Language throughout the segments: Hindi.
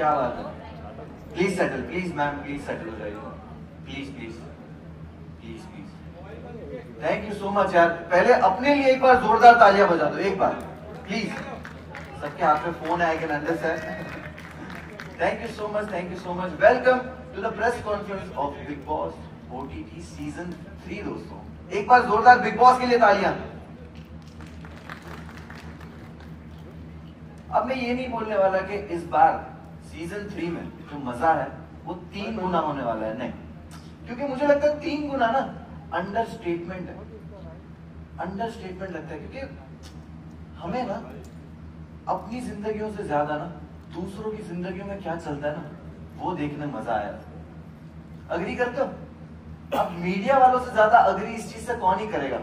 क्या बात है? Please settle please ma'am please settle हो जाइए please please please please thank you so much यार. पहले अपने लिए एक बार जोरदार तालियाँ बजा दो, एक बार. प्लीज़ सबके हाथ में फ़ोन है I can understand thank you so much thank you so much welcome to the press conference of Bigg Boss OTT season three दोस्तों. एक बार जोरदार बिग बॉस के लिए तालियाँ. अब मैं ये नहीं बोलने वाला कि इस बार सीज़न थ्री में जो मज़ा है वो तीन गुना होने वाला है नहीं। क्योंकि मुझे लगता है तीन गुना ना अंडर स्टेटमेंट है। अंडर स्टेटमेंट लगता है क्योंकि हमें ना अपनी जिंदगियों से ज़्यादा ना दूसरों की जिंदगियों में क्या चलता है ना वो देखने मज़ा आया। अग्री करते हो? अब मीडिया वालों से ज़्यादा अग्री इस चीज़ से कौन ही करेगा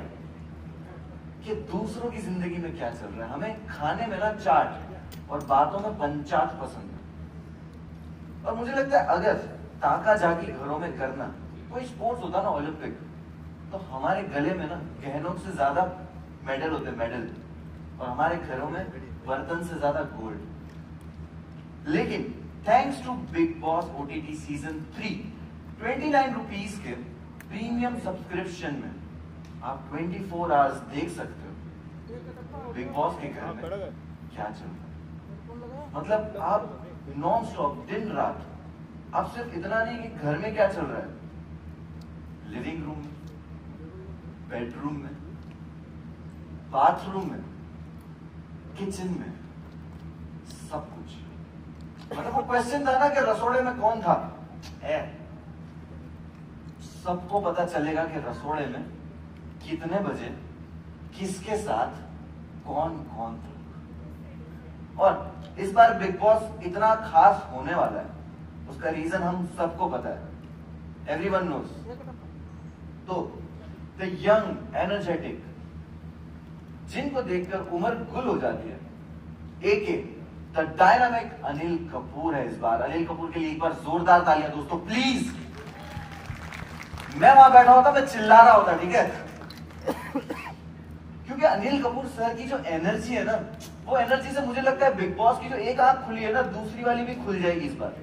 कि दूसरों की ज़िंदगी में क्या चल रहा है। हमें खाने में ना चाट और बातों में पंचाट पसंद है। और मुझे लगता है अगर ताका जाकी घरों में करना, कोई स्पोर्ट्स होता ना ओलंपिक तो हमारे गले में ना गहनों से ज़्यादा मेडल होते मेडल और हमारे घरों में बर्तन से ज़्यादा गोल्ड लेकिन thanks to Bigg Boss OTT season three twenty nine rupees के प्रीमियम सब्सक्रिप्शन में आप 24 फोर आवर्स देख सकते हो बिग बॉस के घर में। क्या चल रहा है? मतलब आप नॉन स्टॉप दिन रात। आप सिर्फ़ इतना नहीं कि घर में क्या चल रहा है? लिविंग रूम में बेडरूम में बाथरूम में किचन में सब कुछ। मतलब वो क्वेश्चन था ना कि रसोड़े में कौन था? ए, सबको पता चलेगा कि रसोड़े में कितने बजे किसके साथ कौन कौन था। और इस बार बिग बॉस इतना खास होने वाला है। उसका रीजन हम सबको पता है। एवरी वन नोज़ तो द यंग एनर्जेटिक जिनको देखकर उम्र गुल हो जाती है। एक एक द डायनामिक अनिल कपूर है इस बार। अनिल कपूर के लिए एक बार जोरदार तालियाँ, दोस्तों प्लीज़ मैं वहाँ बैठा होता, मैं चिल्ला रहा होता, ठीक है? क्योंकि अनिल कपूर सर की जो एनर्जी है ना, वो एनर्जी से मुझे लगता है बिग बॉस की जो एक आँख खुली है ना, दूसरी वाली भी खुल जाएगी इस बार।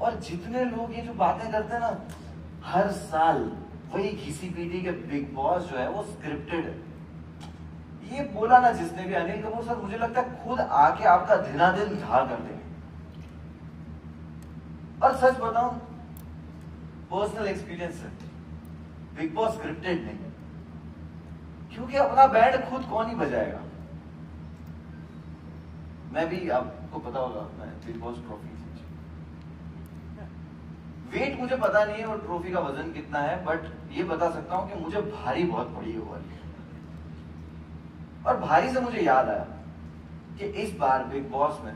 और जितने लोग ये जो बातें करते हैं ना, हर साल वही घिसी पीटी के बिग बॉस जो है, वो स्क्रिप्टेड है। ये बोला ना जिसने भी, अनिल कपूर सर, मुझे लगता है खुद आके आपका दिना दिन धा कर देंगे। और सच बताऊँ पर्सनल एक्सपीरियंस है। बिग बॉस स्क्रिप्टेड नहीं। क्योंकि अपना बैंड खुद कौन ही बजाएगा? मैं भी आपको पता होगा, मैं बिग बॉस ट्रॉफी वेट मुझे पता नहीं है और ट्रॉफी का वज़न कितना है बट ये बता सकता हूँ कि मुझे भारी बहुत पड़ी है वाली। और भारी से मुझे याद आया कि इस बार बिग बॉस में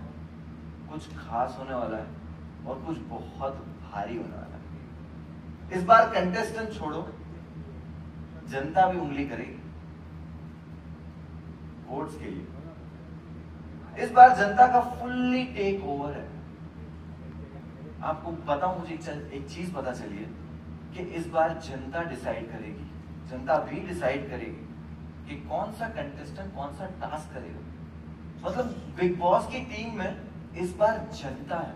कुछ खास होने वाला है और कुछ बहुत भारी होने वाला है। इस बार कंटेस्टेंट छोड़ो, जनता भी उंगली करेगी। वोट्स के लिए। इस बार जनता का फुल्ली टेक ओवर है। आपको बताऊँ मुझे एक चीज़ पता चली है कि इस बार जनता डिसाइड करेगी। जनता भी डिसाइड करेगी कि कौन सा कंटेस्टेंट कौन सा टास्क करेगा। मतलब बिग बॉस की टीम में इस बार जनता है।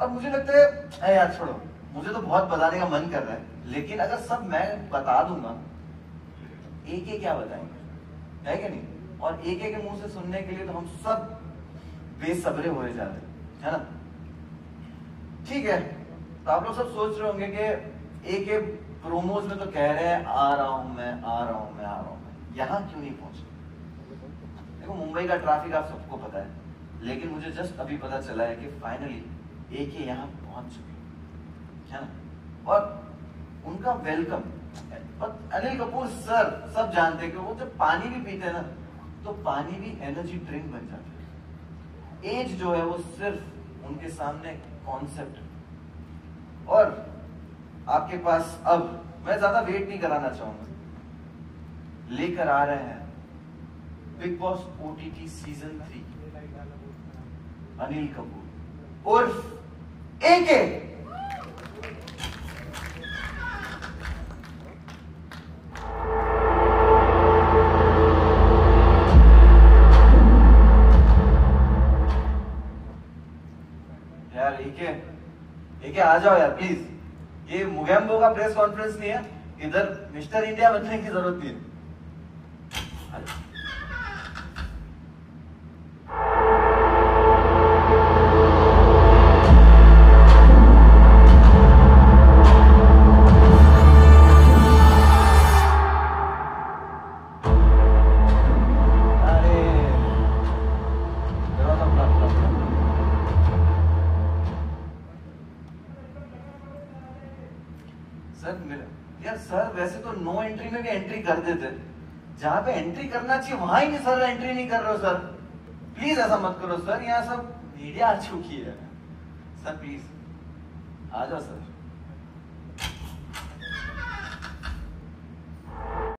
और मुझे लगता है यार छोड़ो, मुझे तो बहुत बताने का मन कर रहा है। लेकिन अगर सब मैं बता दूँगा एक एक क्या बताएँगे? है कि नहीं? और एक एक मुँह से सुनने के लिए तो हम सब बेसब्रे हो जाते हैं ना? ठीक है तो आप लोग सब सोच रहे होंगे कि एक एक प्रोमोज में तो कह रहे हैं, आ रहा हूँ मैं, आ रहा हूँ मैं, आ रहा हूँ यहाँ क्यों नहीं पहुँचे? देखो, मुंबई का ट्रैफ़िक आप सबको पता है, लेकिन मुझे जस्ट अभी पता चला है कि फाइनली एक ही यहाँ पहुँच चुके है ना? और उनका वेलकम अनिल कपूर सर सब जानते हैं कि वो जब पानी भी पीते ना तो पानी भी एनर्जी ड्रिंक बन जाता है। एज जो है वो सिर्फ़ उनके सामने कॉन्सेप्ट और आपके पास अब मैं ज़्यादा वेट नहीं कराना चाहूँगा। लेकर आ रहे हैं Bigg Boss OTT season three Anil Kapoor. उर्फ़ AK यार ठीक है, आ जाओ यार प्लीज़ ये मुगैम्बो का प्रेस कॉन्फ्रेंस नहीं है, इधर मिस्टर इंडिया बनने की ज़रूरत नहीं है। सर, मेरा यार, सर, वैसे तो नो एंट्री में भी एंट्री कर देते। जहाँ पे एंट्री करना चाहिए, वहाँ ही नहीं सर एंट्री नहीं कर रहे हो, सर। प्लीज़ ऐसा मत करो, सर। यहाँ सब मीडिया आ चुकी है। सर प्लीज़ आ जाओ, सर।